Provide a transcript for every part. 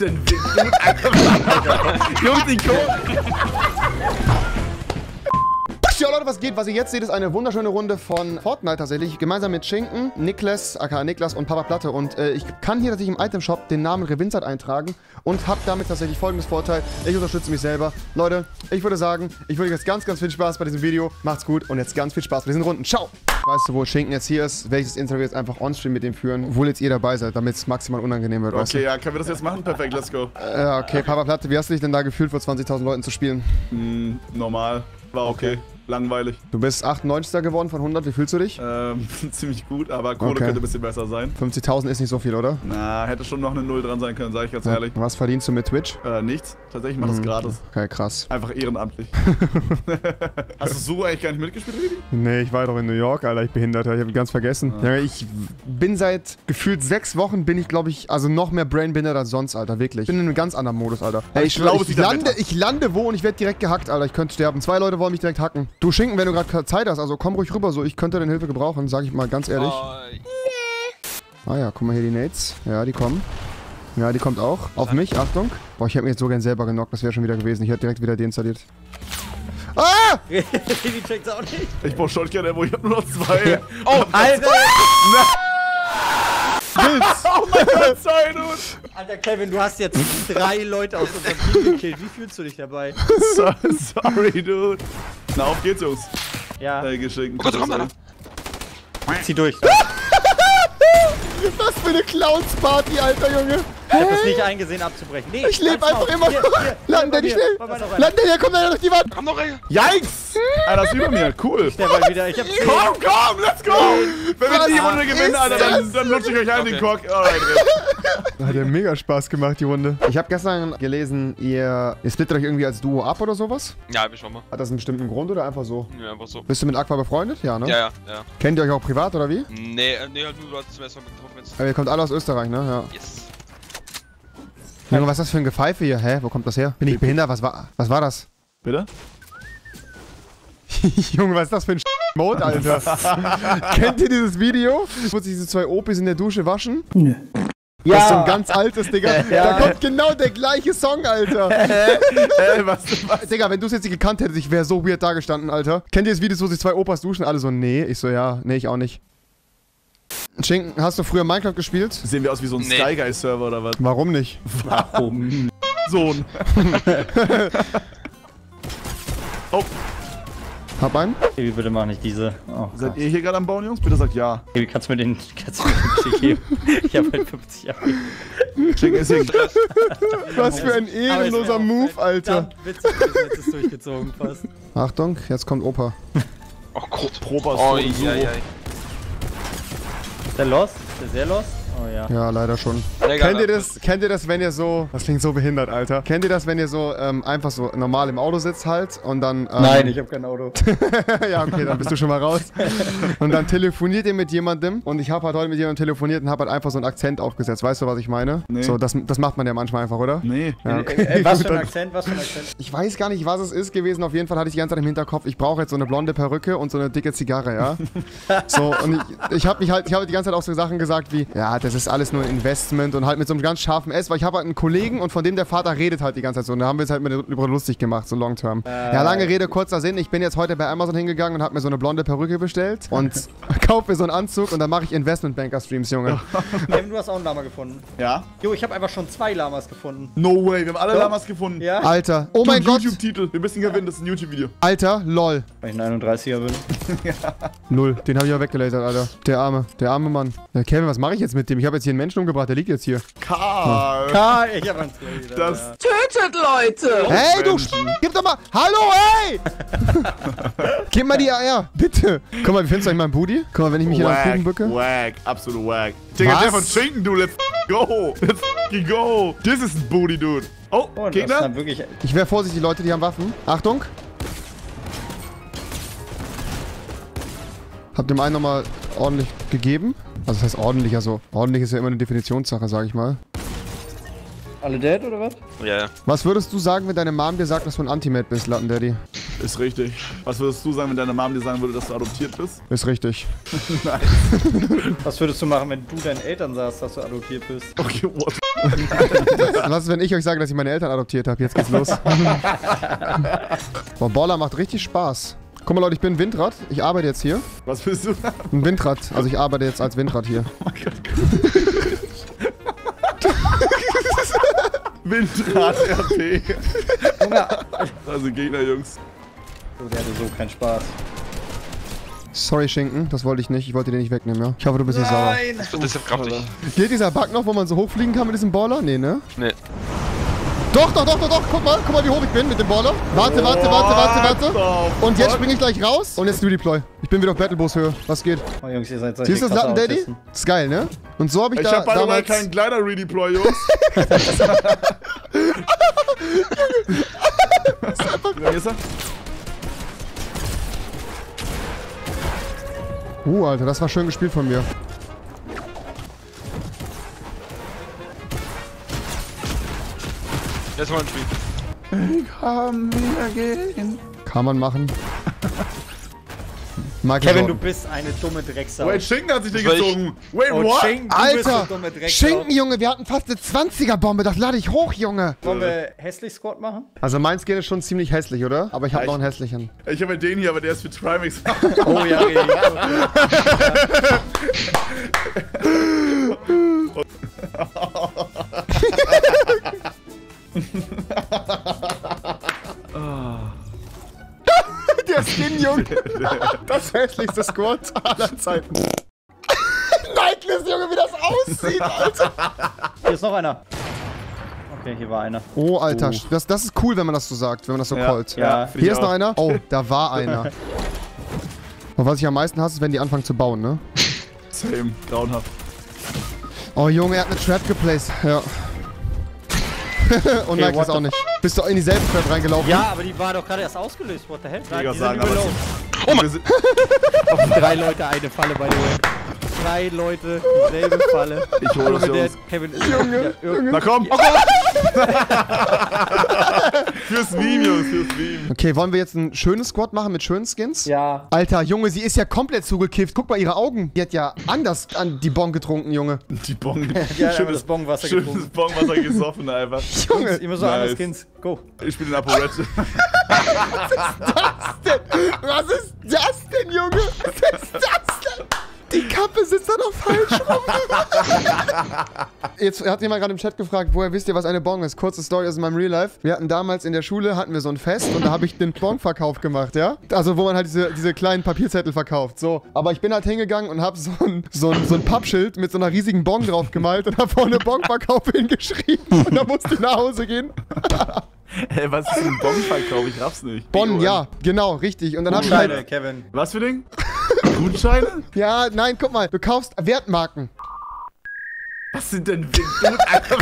den Jungs, die Code. Ja, Leute, was geht? Was ihr jetzt seht, ist eine wunderschöne Runde von Fortnite tatsächlich. Gemeinsam mit Schinken, Niklas, aka Niklas und Papa Platte. Und äh, ich kann hier tatsächlich im Itemshop den Namen Revinzert eintragen und habe damit tatsächlich folgendes Vorteil. Ich unterstütze mich selber. Leute, ich würde sagen, ich wünsche euch jetzt ganz, ganz viel Spaß bei diesem Video. Macht's gut und jetzt ganz viel Spaß bei diesen Runden. Ciao! Weißt du, wo Schinken jetzt hier ist, das Interview jetzt einfach onstream mit dem führen, obwohl jetzt ihr dabei seid, damit es maximal unangenehm wird. weißt Okay, ja, können wir das jetzt machen? Perfekt, let's go. du? Äh, okay, Papa Platte, wie hast du dich denn da gefühlt, vor 20.000 Leuten zu spielen? Hm, normal. War okay. Langweilig. Du bist 98er geworden von 100, wie fühlst du dich? Ähm, ziemlich gut, aber Kohle Okay. könnte ein bisschen besser sein. 50.000 ist nicht so viel, oder? Na, hätte schon noch eine Null dran sein können, sage ich ganz ehrlich. Was verdienst du mit Twitch? Äh, nichts. Tatsächlich mache das gratis. Okay, krass. Einfach ehrenamtlich. Hast du so eigentlich gar nicht mitgespielt, Redi? Nee, ich war doch in New York, Alter, ich Behinderter, ich hab ihn ganz vergessen. Ja, ich bin seit gefühlt sechs Wochen, bin ich, glaube ich, also noch mehr brainbehindert als sonst, Alter, wirklich. Ich bin in einem ganz anderen Modus, Alter. Ey, ich, ich glaube, ich, lande, ich lande wo und ich werde direkt gehackt, Alter, ich könnte sterben. Zwei Leute wollen mich direkt hacken. Du Schinken, wenn du gerade Zeit hast, also komm ruhig rüber, so, ich könnte deine Hilfe gebrauchen, sag ich mal ganz ehrlich. Ah ja, guck mal hier die Nades. Ja, die kommen. Ja, die kommt auch. Auf mich, Achtung. Boah, ich hätte mich jetzt so gern selber genockt, das wäre schon wieder gewesen. Ich hätte direkt wieder deinstalliert. Ah! Die checkt's auch nicht. Ich brauch Shotgun Ammo, ich hab nur noch zwei. Oh, Alter! oh mein Gott, sorry, dude. Alter, Kevin, du hast jetzt drei Leute aus unserem Team gekillt. Wie fühlst du dich dabei? So, sorry, dude. Na, auf geht's, Jungs. Ja, Äh, geschickt. Oh Gott, komm, Alter. zieh durch. Was für eine Clowns-Party, alter Junge. Ich hab es nicht eingesehen abzubrechen. Nee, Ich lebe einfach Maul. immer Hier, hier, Landen, hier, hier. schnell. Mach mal noch einer. Durch die Wand. Komm noch, ey. Yikes! Einer ist über mir, cool. War wieder. Ich hab Komm, komm, let's go! Wenn wir die Runde gewinnen, Alter, dann, das? dann lutsche ich euch allen den Okay. Cock. Alright, Rick. Hat ja mega Spaß gemacht, die Runde. Ich habe gestern gelesen, ihr, ihr splittet euch irgendwie als Duo ab oder sowas. Ja, hab ich schon mal. Hat das einen bestimmten Grund oder einfach so? Ja, einfach so. Bist du mit Aqua befreundet? Ja, ne? Ja, ja, ja. Kennt ihr euch auch privat oder wie? Nee, äh, nee, halt du hast zum ersten Mal getroffen jetzt. Aber ihr kommt alle aus Österreich, ne? Ja. Yes. Junge, was ist das für ein Gepfeife hier? Hä? Wo kommt das her? Bin ich behindert? Was war, was war das? Bitte? Junge, was ist das für ein Mode, Alter? Kennt ihr dieses Video? Wo sich diese zwei Opis in der Dusche waschen? Nö. Das ist so ein ganz altes, Digga. Da kommt genau der gleiche Song, Alter. Ey, was, was? Digga, wenn du es jetzt nicht gekannt hättest, ich wäre so weird da gestanden, Alter. Kennt ihr das Video, wo sich zwei Opas duschen? Alle so, nee. Ich so, ja, nee, ich auch nicht. Schinken, hast du früher Minecraft gespielt? Sehen wir aus wie so ein Nee. Sky Guy Server oder was? Warum nicht? Warum? Sohn. oh, Hab einen? Baby, bitte mach nicht diese. Oh, seid Gott. ihr hier gerade am Bauen, Jungs? Bitte sagt ja. Baby, kannst du mir den, kannst du mir den Schick geben? Ich hab halt 50 Jahre. Schick ist hier. Was für ein ehrenloser Move, Alter. Witzig, jetzt das durchgezogen fast. Achtung, jetzt kommt Opa. Oh Gott. Propas Oh, vor ja, der lost? Ist der sehr lost? Oh ja. Ja, leider schon. Geil, Kennt ihr das, kennt ihr das, wenn ihr so, das klingt so behindert, Alter. Kennt ihr das, wenn ihr so ähm, einfach so normal im Auto sitzt halt und dann... Ähm, hab kein Auto. ja, okay, dann bist du schon mal raus. Und dann telefoniert ihr mit jemandem und ich habe halt heute mit jemandem telefoniert und habe halt einfach so einen Akzent aufgesetzt. Weißt du, was ich meine? Nee. So, das, das macht man ja manchmal einfach, oder? Nee. Ja, Äh, was Gut, für ein Akzent? Was für ein Akzent? Ich weiß gar nicht, was es ist gewesen. Auf jeden Fall hatte ich die ganze Zeit im Hinterkopf, ich brauche jetzt so eine blonde Perücke und so eine dicke Zigarre, ja. so, und ich, ich habe mich halt, ich habe die ganze Zeit auch so Sachen gesagt wie, ja, das ist alles nur ein Investment und halt mit so einem ganz scharfen S, weil ich habe halt einen Kollegen und von dem der Vater redet halt die ganze Zeit so. Und da haben wir es halt mit über lustig gemacht, so long term. ja, lange Rede, kurzer Sinn. Ich bin jetzt heute bei Amazon hingegangen und habe mir so eine blonde Perücke bestellt und kaufe mir so einen Anzug und dann mache ich Investmentbanker-Streams, Junge. Kevin, du hast auch einen Lama gefunden. Ja? Jo, ich habe einfach schon zwei Lamas gefunden. No way, wir haben alle Ja. Lamas gefunden. Ja? Alter, oh mein Gott, YouTube-Titel. Wir müssen gewinnen, das ist ein YouTube-Video. Alter, lol. Weil ich ein 39er bin. Null. Den habe ich auch weggelasert, Alter. Der arme, der arme Mann. Ja, Kevin, was mache ich jetzt mit dem? Ich habe jetzt hier einen Menschen umgebracht, der liegt jetzt hier. Karl. Ah, ich hab einen Slay wieder. Das- ja. hey, du. Sch- gib doch mal, hallo, hey! gib mal die Eier, bitte. Guck mal, wie findest du eigentlich meinen Booty? Guck mal, wenn ich mich hier nach Wack, Kuchen bücke. wack, absolut wack. Digga, der von Schinken, du, let's go. Let's go. Das ist ein Booty, dude. Oh, Oh, Gegner? dann wirklich. Ich wäre vorsichtig, Leute, die haben Waffen. Achtung. Hab dem einen nochmal ordentlich gegeben. Also das heißt ordentlich, also ordentlich ist ja immer eine Definitionssache, sag ich mal. Alle dead oder was? Ja, ja. Was würdest du sagen, wenn deine Mom dir sagt, dass du ein Anti-Mate bist, Latten Daddy? Ist richtig. Was würdest du sagen, wenn deine Mom dir sagen würde, dass du adoptiert bist? Ist richtig. Was würdest du machen, wenn du deinen Eltern sagst, dass du adoptiert bist? Okay, what? Was ist, wenn ich euch sage, dass ich meine Eltern adoptiert habe? Jetzt geht's los. Boah, Baller macht richtig Spaß. Guck mal, Leute, ich bin ein Windrad. Ich arbeite jetzt hier. Was willst du? Ein Windrad. Also ich arbeite jetzt als Windrad hier. Windrad RP. Junge, Also Gegner, Jungs. oh, der hatte so keinen Spaß. Sorry, Schinken. Das wollte ich nicht. Ich wollte dir nicht wegnehmen, ja? Ich hoffe, du bist nicht sauer. Das wird deshalb kraftig. Geht dieser Bug noch, wo man so hochfliegen kann mit diesem Baller? Nee, ne? Nee. Doch, doch, doch, doch, doch. Guck mal, guck mal, wie hoch ich bin mit dem Baller. Warte, warte, warte, warte, warte. Und jetzt springe ich gleich raus. Und jetzt Redeploy. Ich bin wieder auf Battlebus-Höhe. Was geht? Oh, Jungs, ihr seid solche Siehst du das Latten Daddy? Autisten. Das ist geil, ne? Und so habe ich, Ich da hab beide mal damals... keinen Glider Redeploy, Jungs. Ja, hier ist er. Uh, Alter, das war schön gespielt von mir. Jetzt mal ein Spiel. Haben wir gehen. Kann man machen. Michael Kevin, du Jordan. bist eine dumme Drecksau. Wait, Schinken hat sich ich- gezogen. Wait, Oh, what? Schinken, du Alter. Schinken, Junge, wir hatten fast eine 20er-Bombe. Das lade ich hoch, Junge. Wollen wir hässlich Squad machen? Also mein Skin ist schon ziemlich hässlich, oder? Aber ich habe Ja, noch ich- einen hässlichen. Ich habe den hier, aber der ist für Trimax. Oh ja, richtig. Der Skin, Junge. Das hässlichste Squad aller Zeiten. Nightless, Junge, wie das aussieht, Alter. Hier ist noch einer. Okay, hier war einer. Oh, Alter. Das, das ist cool, wenn man das so sagt, wenn man das so callt. Ja. find ich Hier ist auch. noch einer. Oh, da war einer. Und was ich am meisten hasse, ist, wenn die anfangen zu bauen, ne? Same. Grauenhaft. Oh, Junge, er hat eine Trap geplaced. Ja. Und Nike what ist auch nicht. Bist du in dieselbe Trap reingelaufen? Ja, aber die war doch gerade erst ausgelöst. What the hell? Nein, die sagen, sind Oh. Wir sind- Drei Leute, eine Falle, by the way. Drei Leute, dieselbe Falle. Ich hole das, Jungs. Kevin ist Junge, ja, Junge. Na komm. fürs Meme, Jungs, fürs Meme. Okay, wollen wir jetzt ein schönes Squad machen mit schönen Skins? ja. Alter, Junge, sie ist ja komplett zugekifft. Guck mal ihre Augen. Die hat ja anders an die Bon getrunken, Junge. Die hat einfach das Bongwasser Schönes getrunken. Bongwasser gesoffen einfach. Junge, Immer so Nice. andere Skins. Go. Ich spiele den Aporet. was ist das denn, Junge? Was ist das denn? Die Kappe sitzt da noch falsch rum. Jetzt hat jemand gerade im Chat gefragt, woher wisst ihr, was eine Bong ist? Kurze Story aus meinem Real Life. Wir hatten damals in der Schule, hatten wir so ein Fest und da habe ich den Bong-Verkauf gemacht, ja? Also wo man halt diese, diese kleinen Papierzettel verkauft, so. Aber ich bin halt hingegangen und habe so ein, so, ein, so ein Pappschild mit so einer riesigen Bong drauf gemalt und habe vorne Bong-Verkauf hingeschrieben und da musste ich nach Hause gehen. Hey, was ist ein Bonverkauf? Ich raff's nicht. Bonn, ja, genau, richtig. Und dann habe ich Scheine, halt... Kevin. Was für Ding? Gutscheine? Ja, nein, guck mal, du kaufst Wertmarken. Was sind denn Alter?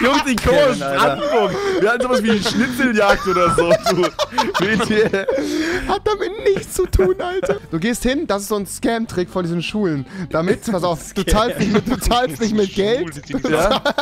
Jungs, die Alter. Brandenburg. Wir hatten sowas wie eine Schnitzeljagd oder so. Du. Hat damit nichts zu tun, Alter. Du gehst hin, das ist so ein Scam-Trick von diesen Schulen. Damit, pass auf, du zahlst nicht mit, du zahlst nicht mit Geld. Ja?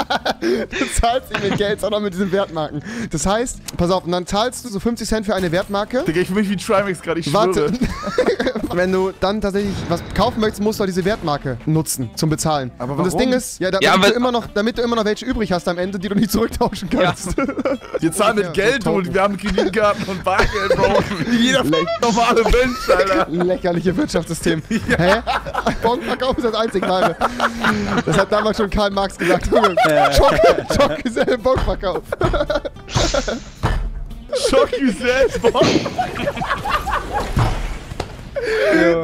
Du zahlst nicht mit Geld, sondern mit diesen Wertmarken. Das heißt, pass auf, und dann zahlst du so 50 Cent für eine Wertmarke. Digga, ich fühle mich wie Trimax gerade, ich Warte. schwöre. Wenn du dann tatsächlich was kaufen möchtest, musst du halt diese Wertmarke nutzen zum Bezahlen. Aber Und das warum? Ding ist, ja, damit, Ja, du aber- immer noch, damit du immer noch welche übrig hast am Ende, die du nicht zurücktauschen kannst. Wir zahlen mit Ja, Geld und wir haben Kreditkarten und Bargeld, Bro. Jeder normale Mensch, Alter. Lächerliche Wirtschaftssystem. Hä? Bonverkauf ist das einzig wahre. Das hat damals schon Karl Marx gesagt. Junge, Schock, Schockgeselle Bonverkauf. Schock selbst, Bock.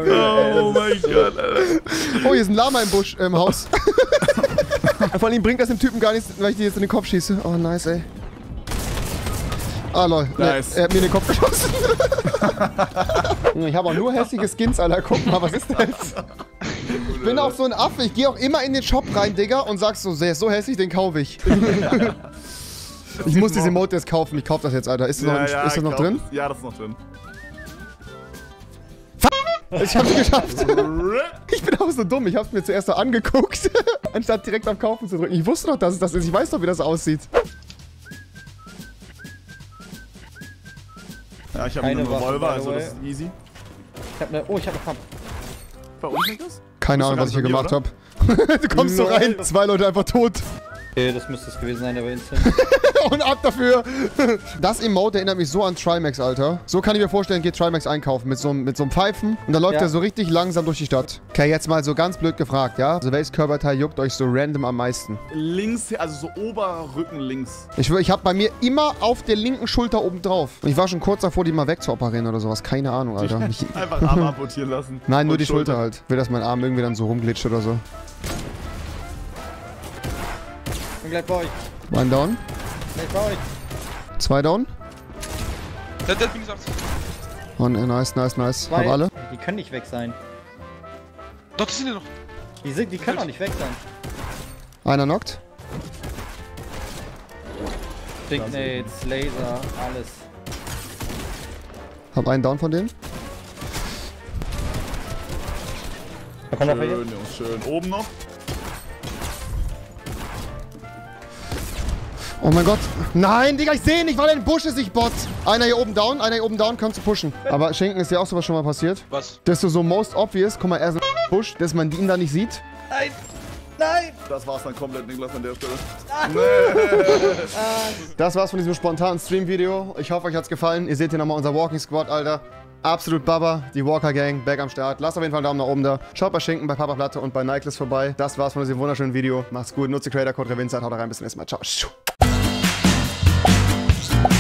Oh mein Gott, Alter. Oh, hier ist ein Lama im Busch, äh, im Haus. Vor allem bringt das dem Typen gar nichts, weil ich dir jetzt in den Kopf schieße. Oh, nice, ey. Ah, lol. Nee, Nice. er hat mir in den Kopf geschossen. Ich habe auch nur hässliche Skins, Alter. Guck mal, was ist das? Ich bin auch so ein Affe. Ich gehe auch immer in den Shop rein, Digga, und sag so, der ist so hässlich, den kaufe ich. ich muss diese Emote jetzt kaufen. Ich kaufe das jetzt, Alter. Ist das noch, ist das noch drin? das- Ja, das ist noch drin. Ich hab's geschafft. Ich bin auch so dumm. Ich hab's mir zuerst so angeguckt, anstatt direkt auf Kaufen zu drücken. Ich wusste doch, dass es das ist. Ich weiß doch, wie das aussieht. Ja, ich habe Keine einen Revolver, also das ist easy. Ich hab ne. Oh, ich hab ne Pump. Bei uns nicht das? Keine Ahnung, was ich hier gemacht habe. du kommst so rein, zwei Leute einfach tot. Okay, das müsste es gewesen sein, der war instant. Und ab dafür. Das Emote erinnert mich so an Trimax, Alter. So kann ich mir vorstellen, geht Trimax einkaufen mit so, einem- mit so einem Pfeifen. Und dann läuft Ja. er so richtig langsam durch die Stadt. Okay, jetzt mal so ganz blöd gefragt, ja? Also welches Körperteil juckt euch so random am meisten? Links, also so Oberrücken links. Ich ich habe bei mir immer auf der linken Schulter oben drauf. Und ich war schon kurz davor, die mal wegzuoperieren oder sowas. Keine Ahnung, Alter. Ich, Einfach Arm amputieren lassen. nein, nur Und die Schulter halt. Will, dass mein Arm irgendwie dann so rumglitscht oder so. Bin gleich bei euch. One down. Gleich bei euch. Zwei down. Der, der minus 80. Und äh, nice, nice, nice. Zwei. Hab alle. Die können nicht weg sein. Doch, das sind die noch. Die, sind, die können auch nicht weg sein. Einer knockt. Dignades, Laser, alles. Hab einen down von denen. Da kommt Schön. Jungs, schön. Oben noch. Oh mein Gott. Nein, Digga, ich sehe nicht, weil er in den Busch ist, ich Bot. Einer hier oben down, einer hier oben down, kannst du pushen. Aber Schenken ist dir auch sowas schon mal passiert. Was? Das ist so, most obvious. Guck mal, er ist im Busch, dass man ihn da nicht sieht. Nein! Nein! Das war's dann komplett, Niklas, an der Stelle. Das war's von diesem spontanen Stream-Video. Ich hoffe, euch hat's gefallen. Ihr seht hier nochmal unser Walking Squad, Alter. Absolut Baba, die Walker Gang, back am Start. Lasst auf jeden Fall einen Daumen nach oben da. Schaut bei Schinken, bei Papa Platte und bei Nikeless vorbei. Das war's von diesem wunderschönen Video. Macht's gut, nutzt den Creator Code Revinzeit. Haut rein, bis zum nächsten Mal. Ciao. first.